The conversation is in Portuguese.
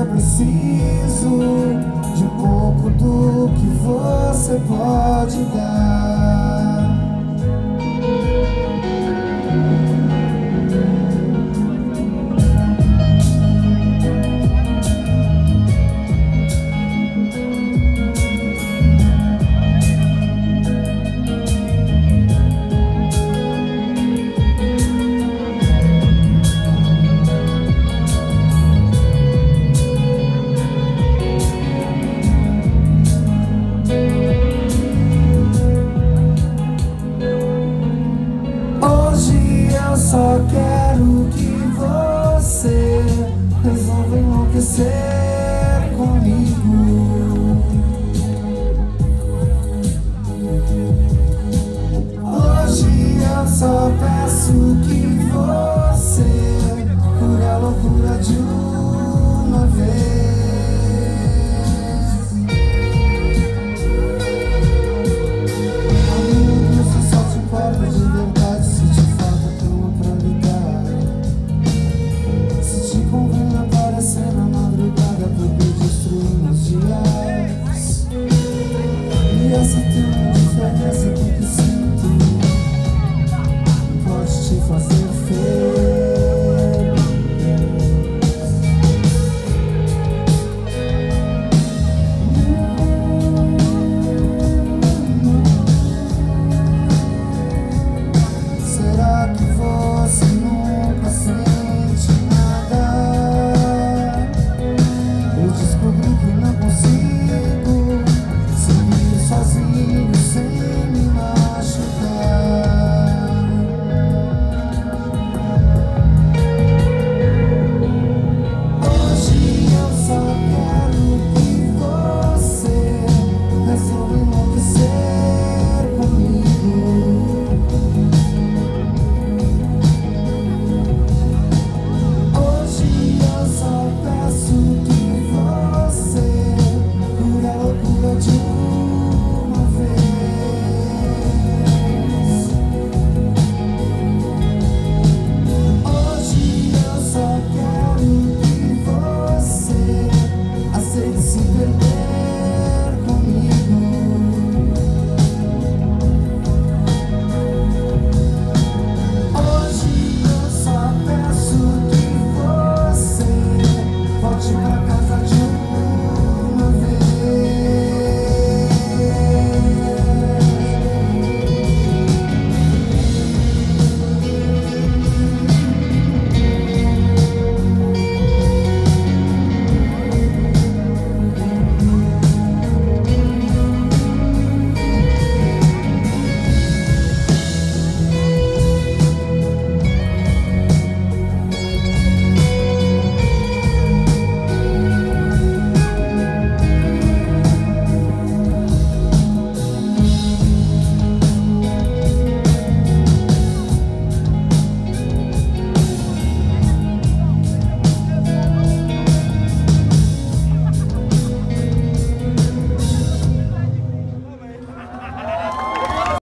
É preciso de um pouco do que você pode dar. Peço que você cure a loucura de uma